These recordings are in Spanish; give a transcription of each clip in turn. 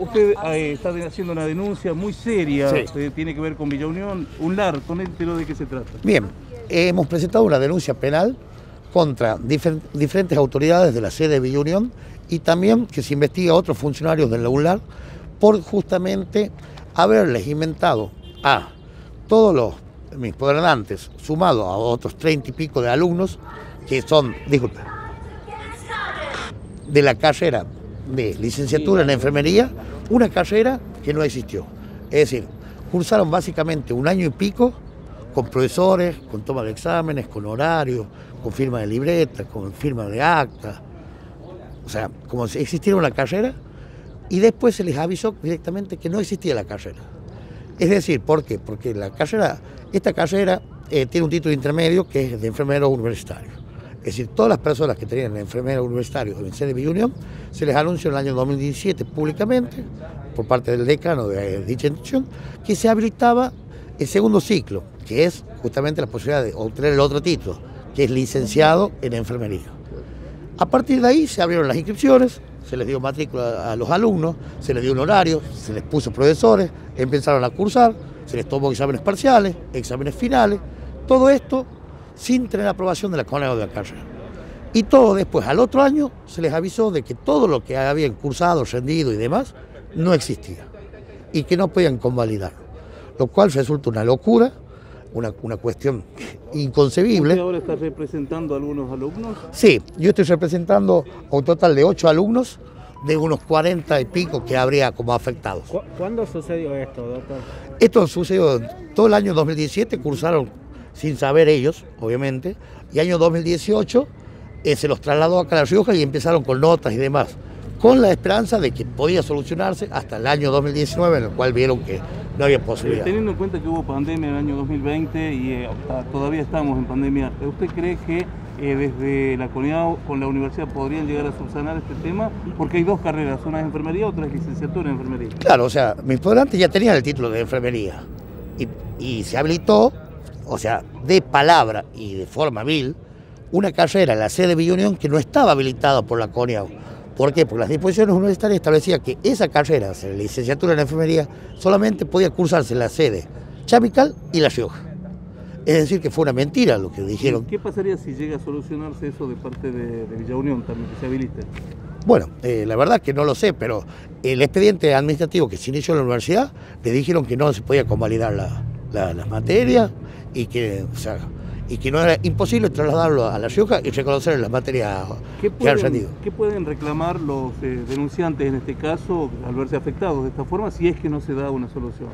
Usted eh, está haciendo una denuncia muy seria, Sí. eh, tiene que ver con Villa Unión, un LAR, ¿de qué se trata? Bien, hemos presentado una denuncia penal contra difer- diferentes autoridades de la sede de Villa Unión y también que se investiga a otros funcionarios del UNLAR por justamente haberles inventado a todos los mis gobernantes, sumado a otros treinta y pico de alumnos que son, disculpe, de la carrera de licenciatura en enfermería, una carrera que no existió. Es decir, cursaron básicamente un año y pico con profesores, con toma de exámenes, con horario, con firma de libreta, con firma de acta. O sea, como si existiera una carrera y después se les avisó directamente que no existía la carrera. Es decir, ¿por qué? Porque la carrera, esta carrera eh, tiene un título intermedio que es de enfermero universitario. Es decir, todas las personas que tenían enfermero universitario en de Unión se les anunció en el año 2017 públicamente, por parte del decano de dicha institución, que se habilitaba el segundo ciclo, que es justamente la posibilidad de obtener el otro título, que es licenciado en enfermería. A partir de ahí se abrieron las inscripciones, se les dio matrícula a los alumnos, se les dio un horario, se les puso profesores, empezaron a cursar, se les tomó exámenes parciales, exámenes finales, todo esto sin tener aprobación de la CONEO de la carrera. Y todo después, al otro año, se les avisó de que todo lo que habían cursado, rendido y demás, no existía y que no podían convalidarlo, lo cual resulta una locura, una, una cuestión inconcebible. ¿Usted ahora está representando a algunos alumnos? Sí, yo estoy representando a un total de ocho alumnos de unos 40 y pico que habría como afectados. ¿Cu- ¿Cuándo sucedió esto, doctor? Esto sucedió todo el año 2017, cursaron sin saber ellos, obviamente, y año 2018 eh, se los trasladó a La Rioja y empezaron con notas y demás, con la esperanza de que podía solucionarse hasta el año 2019, en el cual vieron que no había Eh, posibilidad. Teniendo en cuenta que hubo pandemia en el año 2020 y eh, hasta- todavía estamos en pandemia, ¿usted cree que eh, desde la comunidad con la universidad podrían llegar a subsanar este tema? Porque hay dos carreras, una es enfermería, otra es licenciatura en enfermería. Claro, o sea, mis postulantes ya tenían el título de enfermería y, y se habilitó, o sea, de palabra y de forma vil, una carrera en la sede de Villa Unión que no estaba habilitada por la CONIAU. ¿Por qué? Porque las disposiciones universitarias establecían que esa carrera, o sea, la licenciatura en enfermería, solamente podía cursarse en la sede Chamical y La Rioja. Es decir, que fue una mentira lo que dijeron. ¿Qué pasaría si llega a solucionarse eso de parte de, de Villa Unión también, que se habilite? Bueno, eh, la verdad que no lo sé, pero el expediente administrativo que se inició en la universidad, le dijeron que no se podía convalidar la- la- las materias y que, o sea, y que no era imposible trasladarlo a La Rioja y reconocer las materias ¿Qué que han rendido. qué pueden reclamar los eh, denunciantes en este caso al verse afectados de esta forma si es que no se da una solución?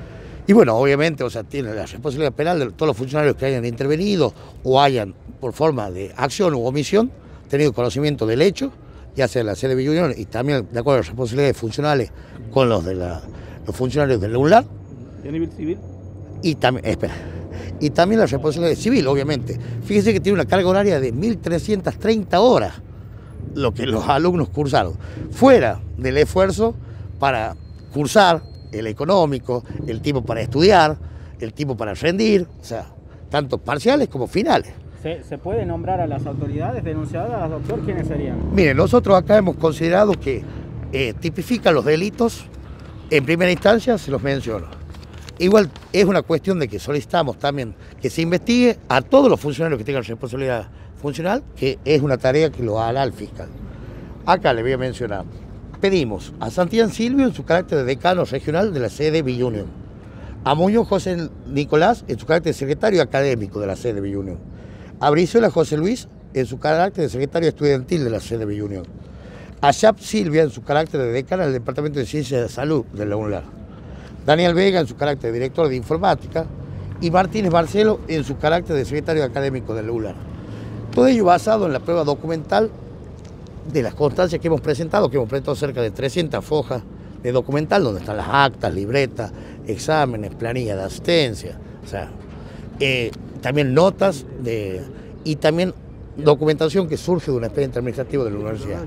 Y bueno, obviamente, o sea, tiene la responsabilidad penal de todos los funcionarios que hayan intervenido o hayan, por forma de acción u omisión, tenido conocimiento del hecho, ya sea en la sede de Villa Unión y también de acuerdo a las responsabilidades funcionales con los de la- los funcionarios del UNLAR, ¿Y a nivel civil? y también, espera, y también la responsabilidad civil, obviamente. Fíjese que tiene una carga horaria de 1.330 horas, lo que los alumnos cursaron, fuera del esfuerzo para cursar, el económico, el tiempo para estudiar, el tiempo para rendir, o sea, tanto parciales como finales. ¿Se, se puede nombrar a las autoridades denunciadoras, doctor? ¿Quiénes serían? Mire, nosotros acá hemos considerado que eh, tipifican los delitos, en primera instancia se los menciono. Igual es una cuestión de que solicitamos también que se investigue a todos los funcionarios que tengan responsabilidad funcional, que es una tarea que lo hará el fiscal. Acá le voy a mencionar. Pedimos a Santiago Silvio en su carácter de decano regional de la sede Villa Unión, a Muñoz José Nicolás en su carácter de secretario académico de la sede Villa Unión, a Brizuela José Luis en su carácter de secretario estudiantil de la sede Villa Unión, a Shap Silvia en su carácter de decana del Departamento de Ciencias de Salud de la UNLAR, Daniel Vega en su carácter de director de informática y Martínez Marcelo en su carácter de secretario académico de la UNLAR. Todo ello basado en la prueba documental de las constancias que hemos presentado, que hemos presentado cerca de 300 fojas de documental donde están las actas, libretas, exámenes, planillas de asistencia, o sea, eh, también notas de, y también documentación que surge de un expediente administrativo de la universidad.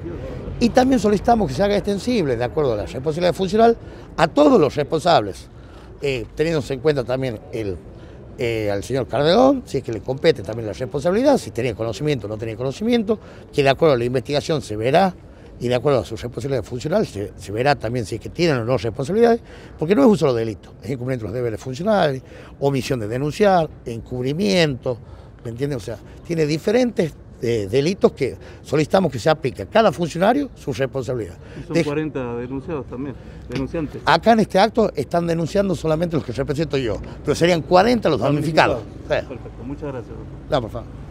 Y también solicitamos que se haga extensible, de acuerdo a la responsabilidad funcional, a todos los responsables, eh, teniéndose en cuenta también el, eh, al señor Cardelón, si es que le compete también la responsabilidad, si tenía conocimiento o no tenía conocimiento, que de acuerdo a la investigación se verá y de acuerdo a sus responsabilidades funcionales se, se, verá también si es que tienen o no responsabilidades, porque no es un solo delito, es incumplimiento de los deberes funcionales, omisión de denunciar, encubrimiento, ¿me entiendes? O sea, tiene diferentes eh, delitos que solicitamos que se aplique a cada funcionario su responsabilidad. Y son de, 40 denunciados también, denunciantes. Acá en este acto están denunciando solamente los que represento yo, pero serían 40 los damnificados. Perfecto, muchas gracias. No, por favor.